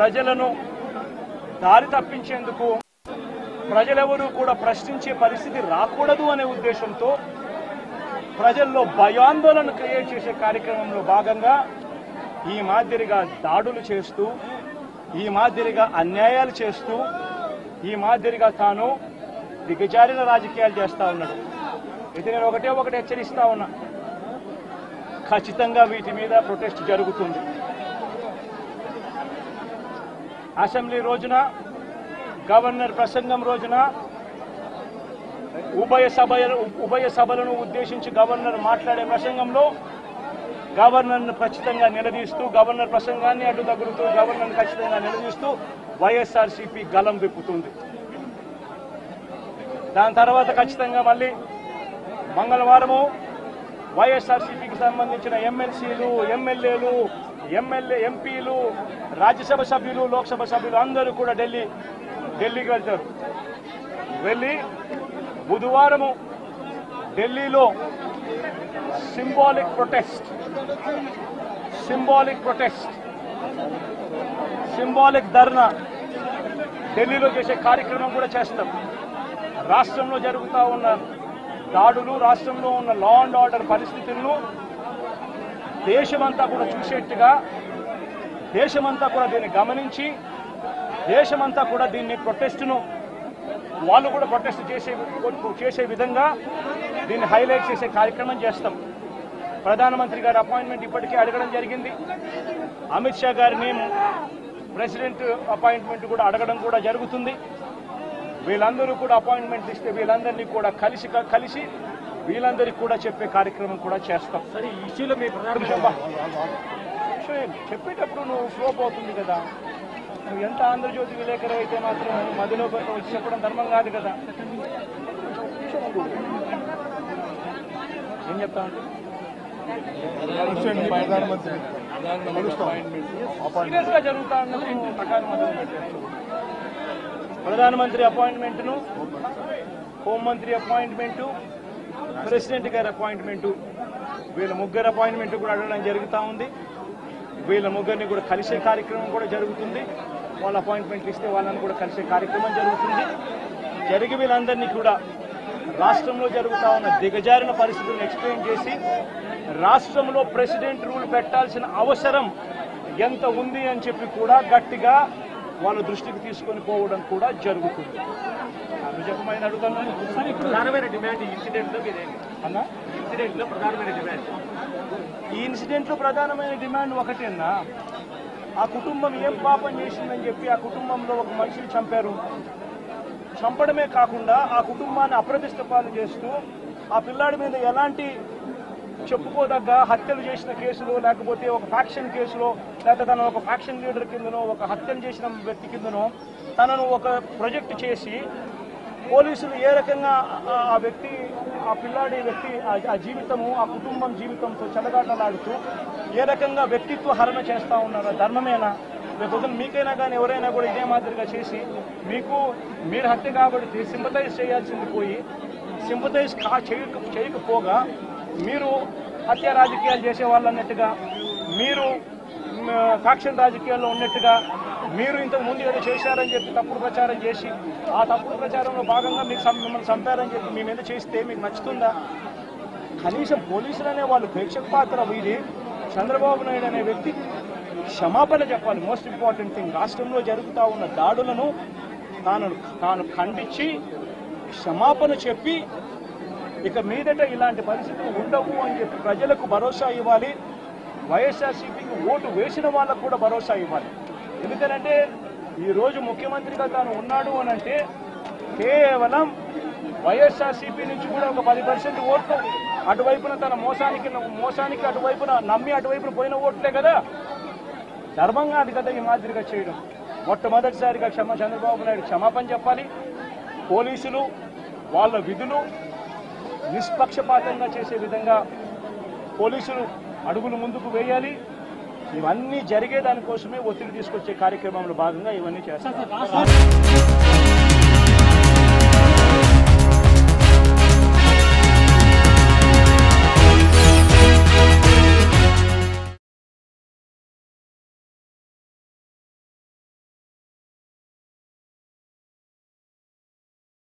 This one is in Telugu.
ప్రజలను దారి తప్పించేందుకు ప్రజలెవరూ కూడా ప్రశ్నించే పరిస్థితి రాకూడదు అనే ఉద్దేశంతో ప్రజల్లో భయాందోళన క్రియేట్ చేసే కార్యక్రమంలో భాగంగా ఈ మాదిరిగా దాడులు చేస్తూ ఈ మాదిరిగా అన్యాయాలు చేస్తూ ఈ మాదిరిగా తాను దిగజారిన రాజకీయాలు చేస్తా ఉన్నాడు. ఇది నేను ఒకటే ఒకటి హెచ్చరిస్తా ఉన్నా. ఖచ్చితంగా వీటి మీద ప్రొటెస్ట్ జరుగుతుంది. అసెంబ్లీ రోజున గవర్నర్ ప్రసంగం రోజున ఉభయ సభ ఉభయ సభలను ఉద్దేశించి గవర్నర్ మాట్లాడే ప్రసంగంలో గవర్నర్ను ఖచ్చితంగా నిలదీస్తూ గవర్నర్ ప్రసంగాన్ని అడ్డు తగులుతూ గవర్నర్ను ఖచ్చితంగా నిలదీస్తూ వైఎస్ఆర్సీపీ గలం విప్పుతుంది. దాని తర్వాత ఖచ్చితంగా మళ్ళీ మంగళవారము వైఎస్ఆర్సీపీకి సంబంధించిన ఎమ్మెల్సీలు ఎమ్మెల్యేలు ఎమ్మెల్యే ఎంపీలు రాజ్యసభ సభ్యులు లోక్సభ సభ్యులు అందరూ కూడా ఢిల్లీ ఢిల్లీకి వెళ్తారు. వెళ్ళి బుధవారము ఢిల్లీలో symbolic protest symbolic protest symbolic dharna ఢిల్లీలో చేసే కార్యక్రమం కూడా చేస్తాం. రాష్ట్రంలో జరుగుతూ ఉన్న దాడులు రాష్ట్రంలో ఉన్న లా అండ్ ఆర్డర్ పరిస్థితులను దేశమంతా కూడా చూసేట్టుగా దేశమంతా కూడా దీన్ని గమనించి దేశమంతా కూడా దీన్ని ప్రొటెస్ట్ను వాళ్ళు కూడా ప్రొటెస్ట్ చేసే చేసే విధంగా దీన్ని హైలైట్ చేసే కార్యక్రమం చేస్తాం. ప్రధానమంత్రి గారి అపాయింట్మెంట్ ఇప్పటికే అడగడం జరిగింది. అమిత్ షా గారిని ప్రెసిడెంట్ అపాయింట్మెంట్ కూడా అడగడం కూడా జరుగుతుంది. వీళ్ళందరూ కూడా అపాయింట్మెంట్ ఇస్తే వీళ్ళందరినీ కూడా కలిసి కలిసి వీళ్ళందరికీ కూడా చెప్పే కార్యక్రమం కూడా చేస్తాం. మీ చెప్పేటప్పుడు నువ్వు ఫ్లో పోతుంది కదా. నువ్వు ఎంత ఆంధ్రజ్యోతి విలేకరు అయితే మాత్రం మధ్యలో వచ్చి చెప్పడం ధర్మం కాదు కదా. ఏం చెప్తా సీరియస్గా జరుగుతా ప్రకారం మొదలు. ప్రధానమంత్రి అపాయింట్మెంట్ను హోంమంత్రి అపాయింట్మెంటు ప్రెసిడెంట్ గారి అపాయింట్మెంటు వీళ్ళ ముగ్గురు అపాయింట్మెంట్ కూడా అడగడం జరుగుతూ ఉంది. వీళ్ళ ముగ్గురిని కూడా కలిసే కార్యక్రమం కూడా జరుగుతుంది. వాళ్ళ అపాయింట్మెంట్ ఇస్తే వాళ్ళని కూడా కలిసే కార్యక్రమం జరుగుతుంది. జరిగి వీళ్ళందరినీ కూడా రాష్ట్రంలో జరుగుతూ ఉన్న దిగజారిన పరిస్థితులను ఎక్స్ప్లెయిన్ చేసి రాష్ట్రంలో ప్రెసిడెంట్ రూల్ పెట్టాల్సిన అవసరం ఎంత ఉంది అని చెప్పి కూడా గట్టిగా వాళ్ళ దృష్టికి తీసుకొని పోవడం కూడా జరుగుతుంది. చెప్పమని అడుగుతున్నాను ప్రధానమైన డిమాండ్ ఈ ఇన్సిడెంట్లో మీదేంటి అన్నా? ఇన్సిడెంట్లో ప్రధానమైన డిమాండ్. ఈ ఇన్సిడెంట్లో ప్రధానమైన డిమాండ్ ఒకటేనా? ఆ కుటుంబం ఏం పాపం చేసిందని చెప్పి ఆ కుటుంబంలో ఒక మనిషిని చంపారు. చంపడమే కాకుండా ఆ కుటుంబాన్ని అప్రతిష్ట పాలు చేస్తూ ఆ పిల్లాడి మీద ఎలాంటి చెప్పుకోదగ్గ హత్యలు చేసిన కేసులో లేకపోతే ఒక ఫ్యాక్షన్ కేసులో లేకపోతే తన ఒక ఫ్యాక్షన్ లీడర్ కిందనో ఒక హత్యలు చేసిన వ్యక్తి కిందనో తనను ఒక ప్రొజెక్ట్ చేసి పోలీసులు ఏ రకంగా ఆ- వ్యక్తి ఆ పిల్లాడి వ్యక్తి ఆ- జీవితము ఆ కుటుంబం జీవితంతో చెలగాటలాడుతూ ఏ రకంగా వ్యక్తిత్వ హరణ చేస్తూ ఉన్నారో ధర్మమేనా? లేకపోతే మీకైనా కానీ ఎవరైనా కూడా ఇదే మాదిరిగా చేసి మీకు మీరు హత్య కాబట్టి సింపతైజ్ చేయాల్సింది పోయి సింపతైజ్ కా చేయక చేయకపోగా మీరు హత్య రాజకీయాలు చేసే వాళ్ళు అన్నట్టుగా మీరు ఫ్యాక్షన్ రాజకీయాల్లో ఉన్నట్టుగా మీరు ఇంతకు ముందు ఏదో చేశారని చెప్పి తప్పుడు ప్రచారం చేసి ఆ తప్పుడు ప్రచారంలో భాగంగా మీకు మిమ్మల్ని చంపారని చెప్పి మీ మీద చేస్తే మీకు నచ్చుతుందా? కనీసం పోలీసులు అనే వాళ్ళు ప్రేక్షక పాత్ర వీడి చంద్రబాబు నాయుడు అనే వ్యక్తి క్షమాపణ చెప్పాలి. మోస్ట్ ఇంపార్టెంట్ థింగ్ రాష్ట్రంలో జరుగుతూ ఉన్న దాడులను తాను తాను ఖండించి క్షమాపణ చెప్పి ఇక మీదట ఇలాంటి పరిస్థితులు ఉండవు అని చెప్పి ప్రజలకు భరోసా ఇవ్వాలి. వైఎస్ఆర్సీపీకి ఓటు వేసిన వాళ్ళకు కూడా భరోసా ఇవ్వాలి. ఎందుకనంటే ఈరోజు ముఖ్యమంత్రిగా తాను ఉన్నాడు అని అంటే కేవలం వైఎస్ఆర్సీపీ నుంచి కూడా ఒక పది పర్సెంట్ ఓట్లు అటువైపున తన మోసానికి మోసానికి అటువైపున నమ్మి అటువైపున పోయిన ఓట్లే కదా. ధర్మంగా అది కదా ఈ మాదిరిగా చేయడం. మొట్టమొదటిసారిగా క్షమ చంద్రబాబు నాయుడు క్షమాపణ చెప్పాలి. పోలీసులు వాళ్ళ విధులు నిష్పక్షపాతంగా చేసే విధంగా పోలీసులు అడుగులు ముందుకు వేయాలి. ఇవన్నీ జరిగే దానికోసమే ఒత్తిడి తీసుకొచ్చే కార్యక్రమంలో భాగంగా ఇవన్నీ చేస్తారు.